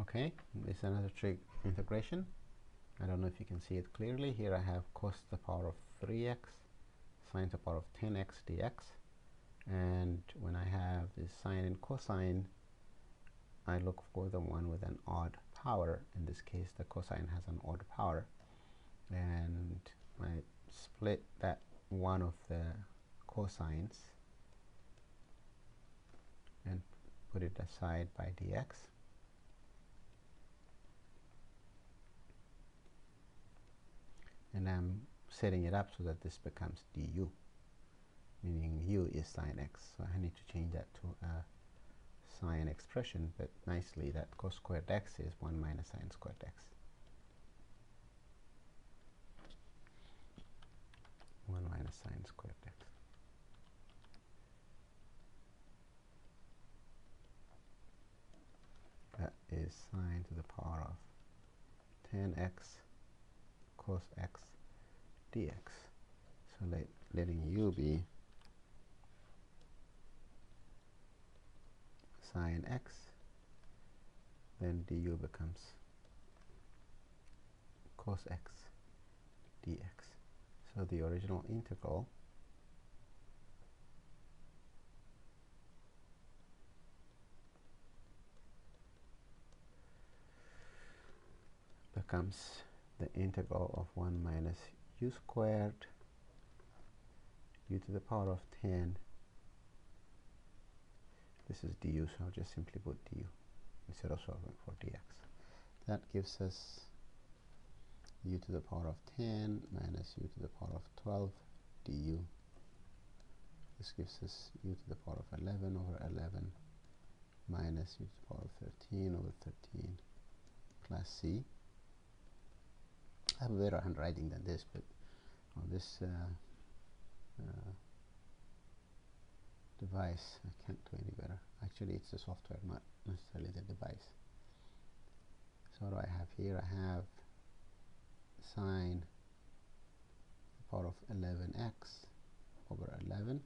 okay it's another trig hmm. integration. I don't know if you can see it clearly. Here I have cos to the power of 3x sine to the power of 10x dx. And when I have this sine and cosine I look for the one with an odd power. In this case the cosine has an odd power. And I split that one of the cosines and put it aside by dx and I'm setting it up so that this becomes du. Meaning u is sine x. So I need to change that to a sine expression but nicely that cos squared x is 1 minus sine squared x. 1 minus sine squared x. That is sine to the power of 10x cos x dx. So let, letting u be sine x, then du becomes cos x dx. So the original integral becomes the integral of 1 minus u squared u to the power of 10 this is du so I'll just simply put du instead of solving for dx. That gives us u to the power of 10 minus u to the power of 12 du. This gives us u to the power of 11 over 11 minus u to the power of 13 over 13 plus c have better handwriting than this, but on this uh, uh, device, I can't do any better. Actually, it's the software, not necessarily the device. So what do I have here? I have sine the power of 11x over 11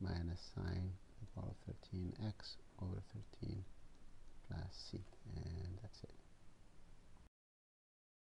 minus sine the power of 13x over 13